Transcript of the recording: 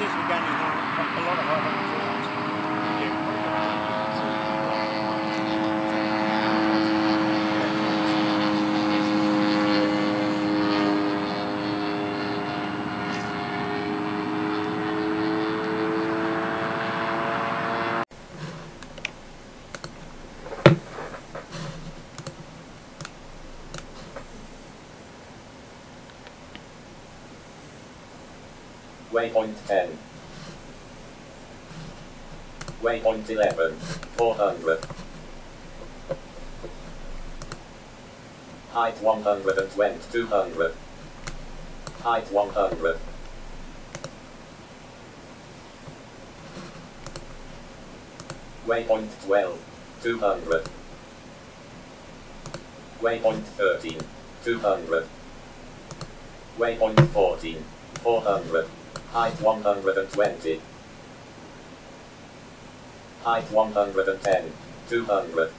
as we're going on, a lot of high Waypoint 10. Waypoint 11. 400. Height 120. 200. Height 100. Waypoint 12. 200. Waypoint 13. 200. Waypoint 14. 400. Height 120. Height 110. 200.